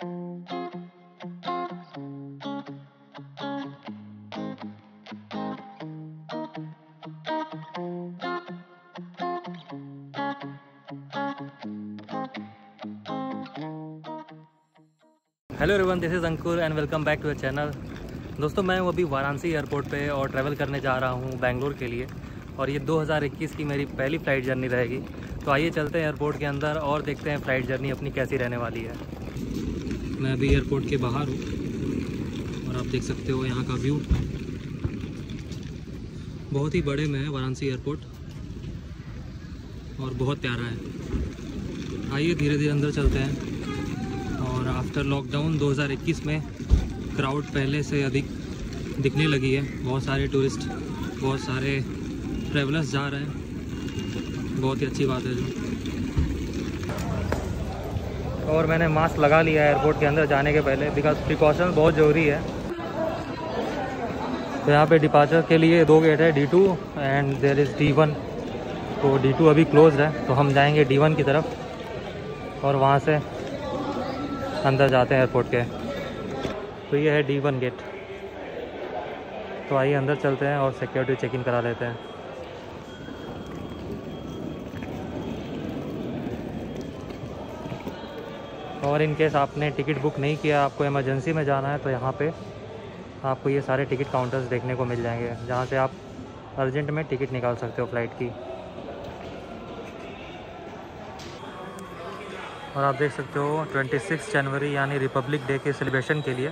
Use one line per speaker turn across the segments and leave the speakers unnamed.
Hello everyone this is Ankur and welcome back to a channel दोस्तों, मैं अभी Varanasi airport पे और ट्रैवल करने जा रहा हूँ बेंगलोर के लिए। और ये 2021 की मेरी पहली फ़्लाइट जर्नी रहेगी। तो आइए चलते हैं एयरपोर्ट के अंदर और देखते हैं फ़्लाइट जर्नी अपनी कैसी रहने वाली है। मैं अभी एयरपोर्ट के बाहर हूँ और आप देख सकते हो यहाँ का व्यू बहुत ही बड़े में है वाराणसी एयरपोर्ट और बहुत प्यारा है। आइए धीरे धीरे अंदर चलते हैं और आफ्टर लॉकडाउन 2021 में क्राउड पहले से अधिक दिखने लगी है। बहुत सारे टूरिस्ट बहुत सारे ट्रेवलर्स जा रहे हैं। बहुत ही अच्छी बात है जो। और मैंने मास्क लगा लिया है एयरपोर्ट के अंदर जाने के पहले बिकॉज़ प्रिकॉशन बहुत ज़रूरी है। तो यहाँ पे डिपार्चर के लिए दो गेट है D two and there is D one तो डी टू अभी क्लोज है तो हम जाएँगे डी वन की तरफ़ और वहाँ से अंदर जाते हैं एयरपोर्ट के। तो ये है डी वन गेट तो आइए अंदर चलते हैं और सिक्योरिटी चेक इन करा लेते हैं। और इन केस आपने टिकट बुक नहीं किया, आपको इमरजेंसी में जाना है तो यहाँ पे आपको ये सारे टिकट काउंटर्स देखने को मिल जाएँगे, जहाँ से आप अर्जेंट में टिकट निकाल सकते हो फ़्लाइट की। और आप देख सकते हो 26 जनवरी यानी रिपब्लिक डे के सेलिब्रेशन के लिए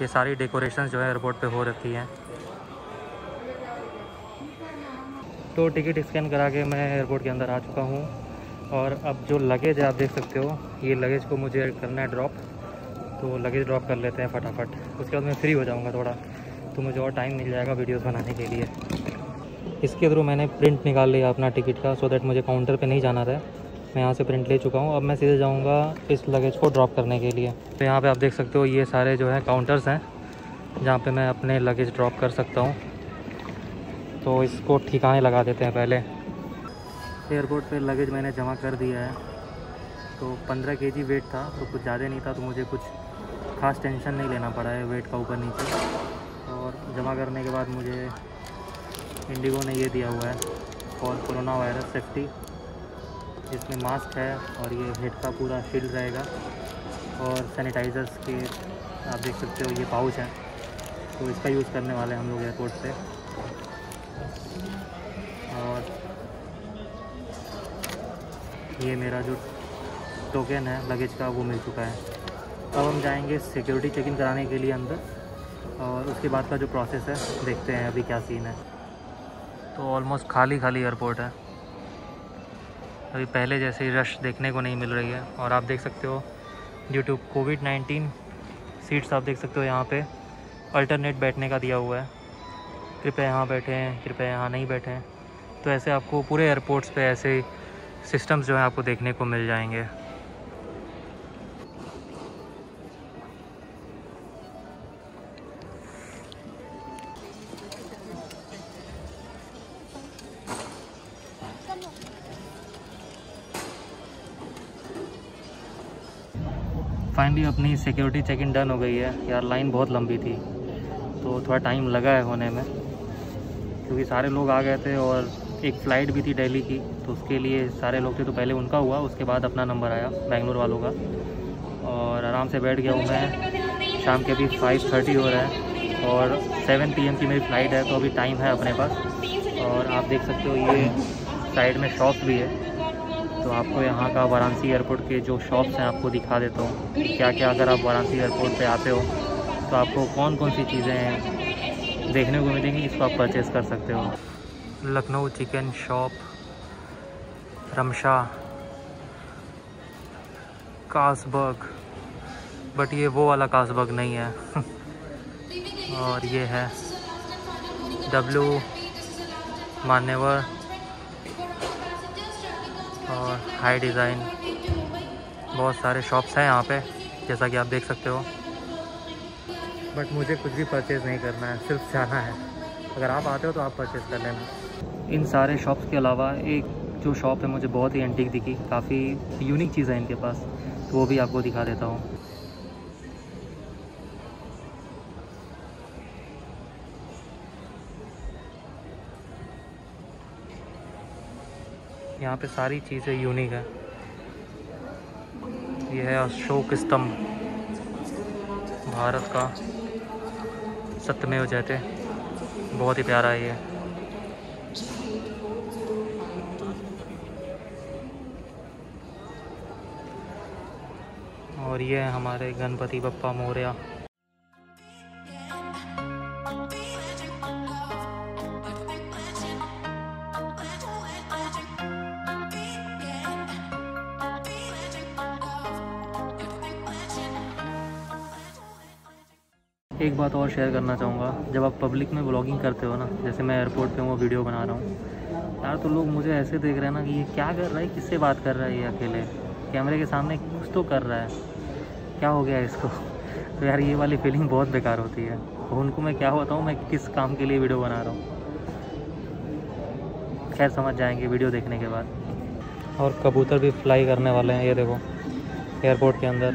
ये सारी डेकोरेशंस जो है एयरपोर्ट पे हो रखी हैं। तो टिकट स्कैन करा के मैं एयरपोर्ट के अंदर आ चुका हूँ। और अब जो लगेज आप देख सकते हो, ये लगेज को मुझे करना है ड्रॉप तो लगेज ड्रॉप कर लेते हैं फटाफट। उसके बाद मैं फ्री हो जाऊँगा थोड़ा तो मुझे और टाइम मिल जाएगा वीडियोस बनाने के लिए। इसके थ्रू मैंने प्रिंट निकाल लिया अपना टिकट का सो दैट मुझे काउंटर पे नहीं जाना था मैं यहाँ से प्रिंट ले चुका हूँ। अब मैं सीधे जाऊँगा इस लगेज को ड्रॉप करने के लिए। तो यहाँ पर आप देख सकते हो, ये सारे जो है काउंटर्स हैं, जहाँ पर मैं अपने लगेज ड्रॉप कर सकता हूँ। तो इसको ठिकाने लगा देते हैं पहले। एयरपोर्ट पे लगेज मैंने जमा कर दिया है। तो 15 के वेट था तो कुछ ज़्यादा नहीं था तो मुझे कुछ खास टेंशन नहीं लेना पड़ा है वेट का ऊपर नीचे। और जमा करने के बाद मुझे इंडिगो ने ये दिया हुआ है फॉर कोरोना वायरस सेफ्टी जिसमें मास्क है और ये हेड का पूरा शील्ड रहेगा। और सैनिटाइज़र्स के, आप देख सकते हो, ये पाउच है। तो इसका यूज़ करने वाले हैं हम लोग एयरपोर्ट से ये मेरा जो टोकन है लगेज का, वो मिल चुका है। अब हम जाएँगे सिक्योरिटी चेक इन कराने के लिए अंदर और उसके बाद का जो प्रोसेस है, देखते हैं अभी क्या सीन है। तो ऑलमोस्ट खाली खाली एयरपोर्ट है। अभी पहले जैसे ही रश देखने को नहीं मिल रही है और आप देख सकते हो due to COVID nineteen seats आप देख सकते हो यहाँ पे अल्टरनेट बैठने का दिया हुआ है। कृपया यहाँ बैठे हैं, कृपया यहाँ नहीं बैठे हैं। तो ऐसे आपको पूरे एयरपोर्ट्स पे ऐसे सिस्टम्स जो हैं आपको देखने को मिल जाएँगे। फाइनली अपनी सिक्योरिटी चेक इन डन हो गई है। यार लाइन बहुत लंबी थी तो थोड़ा टाइम लगा है होने में, क्योंकि सारे लोग आ गए थे और एक फ़्लाइट भी थी दिल्ली की। तो उसके लिए सारे लोग थे तो पहले उनका हुआ, उसके बाद अपना नंबर आया बेंगलोर वालों का। और आराम से बैठ गया हूँ मैं। शाम के अभी फाइव थर्टी हो रहा है और सेवन पी की मेरी फ़्लाइट है तो अभी टाइम है अपने पास। और आप देख सकते हो, ये साइड में शॉप भी है। तो आपको यहाँ का वाराणसी एयरपोर्ट के जो शॉप्स हैं, आपको दिखा देता हूँ क्या क्या अगर आप वाराणसी एयरपोर्ट पे आते हो तो आपको कौन कौन सी चीज़ें देखने को मिलेंगी, इसको आप परचेज़ कर सकते हो। लखनऊ चिकन शॉप रमशा कासबर्ग बट ये वो वाला कासबर्ग नहीं है। और ये है डब्लू मान्यवर, और हाई डिज़ाइन बहुत सारे शॉप्स हैं यहाँ पे, जैसा कि आप देख सकते हो। बट मुझे कुछ भी परचेज़ नहीं करना है, सिर्फ़ जाना है। अगर आप आते हो तो आप परचेज़ कर लेना। इन सारे शॉप्स के अलावा एक जो शॉप है, मुझे बहुत ही एंटीक दिखी। काफ़ी यूनिक चीज़ है इनके पास। तो वो भी आपको दिखा देता हूँ। यहाँ पे सारी चीज़ें यूनिक है। ये है अशोक स्तंभ। भारत का सत्यमेव जयते। बहुत ही प्यारा है ये। और ये है हमारे गणपति बप्पा मोरया। एक बात और शेयर करना चाहूँगा। जब आप पब्लिक में ब्लॉगिंग करते हो ना, जैसे मैं एयरपोर्ट पे वो वीडियो बना रहा हूँ। यार तो लोग मुझे ऐसे देख रहे हैं ना कि ये क्या कर रहा है, किससे बात कर रहा है ये अकेले? कैमरे के सामने कुछ तो कर रहा है। क्या हो गया इसको? तो यार ये वाली फीलिंग बहुत बेकार होती है। तो उनको मैं क्या बताऊँ? मैं किस काम के लिए वीडियो बना रहा हूँ? खैर, समझ जाएँगे वीडियो देखने के बाद। और कबूतर भी फ्लाई करने वाले हैं, ये देखो एयरपोर्ट के अंदर।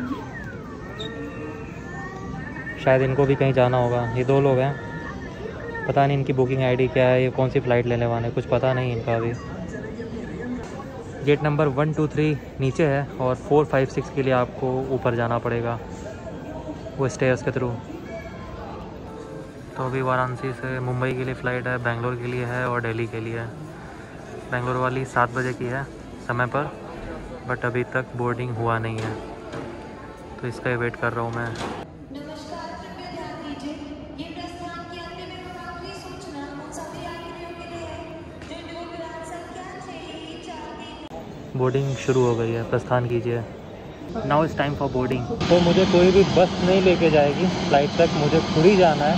शायद इनको भी कहीं जाना होगा। ये दो लोग हैं। पता नहीं इनकी बुकिंग आईडी क्या है, ये कौन सी फ़्लाइट लेने वाले हैं, कुछ पता नहीं इनका अभी। Gate number one, two, three नीचे है और फोर, फाइव, सिक्स के लिए आपको ऊपर जाना पड़ेगा वो स्टेयर्स के थ्रू तो अभी वाराणसी से मुंबई के लिए फ़्लाइट है, बेंगलोर के लिए है और दिल्ली के लिए है। बेंगलोर वाली सात बजे की है समय पर बट अभी तक बोर्डिंग हुआ नहीं है। तो इसका ही वेट कर रहा हूँ मैं। बोर्डिंग शुरू हो गई है, प्रस्थान कीजिए। Now is time for boarding तो मुझे कोई भी बस नहीं लेके जाएगी फ़्लाइट तक मुझे खुद ही जाना है।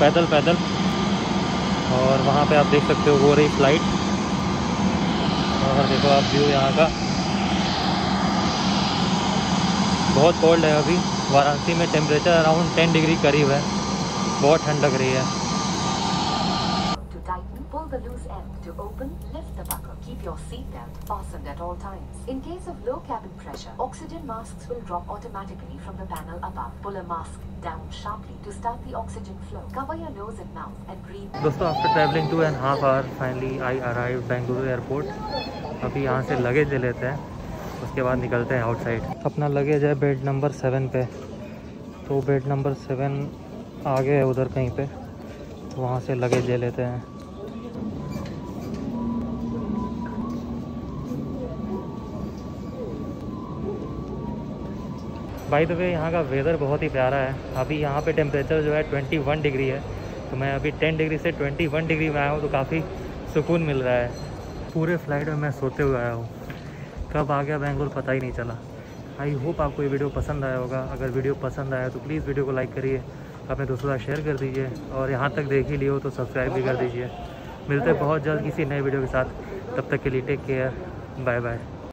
पैदल पैदल। और वहाँ पे आप देख सकते हो वो रही फ़्लाइट और देखो आप व्यू यहाँ का। बहुत कोल्ड है अभी। वाराणसी में टेम्परेचर अराउंड 10 डिग्री करीब है। बहुत ठंड लग रही है। The loose end to open, lift the buckle. Keep your seatbelt fastened at all times. In case of low cabin pressure, oxygen masks will drop automatically from the panel above. Pull a mask down sharply to start the oxygen flow. Cover your nose and mouth and breathe. दोस्तों after traveling two and half hour, finally I arrived Bengaluru airport. अभी यहाँ से luggage ले लेते हैं उसके बाद निकलते हैं आउटसाइड अपना लगेज है बेड नंबर सेवन पे तो बेड नंबर सेवन आगे है उधर कहीं पे तो वहाँ से लगेज ले लेते हैं बाई द वे यहाँ का वेदर बहुत ही प्यारा है। अभी यहाँ पे टेम्परेचर जो है 21 डिग्री है। तो मैं अभी 10 डिग्री से 21 डिग्री में आया हूँ तो काफ़ी सुकून मिल रहा है। पूरे फ़्लाइट में मैं सोते हुए आया हूँ। कब आ गया बेंगलोर पता ही नहीं चला। आई होप आपको ये वीडियो पसंद आया होगा। अगर वीडियो पसंद आया तो प्लीज़ वीडियो को लाइक करिए। अपने दोस्तों का शेयर कर दीजिए। और यहाँ तक देख ही लियो तो सब्सक्राइब भी कर दीजिए। मिलते बहुत जल्द किसी नए वीडियो के साथ। तब तक के लिए टेक केयर बाय बाय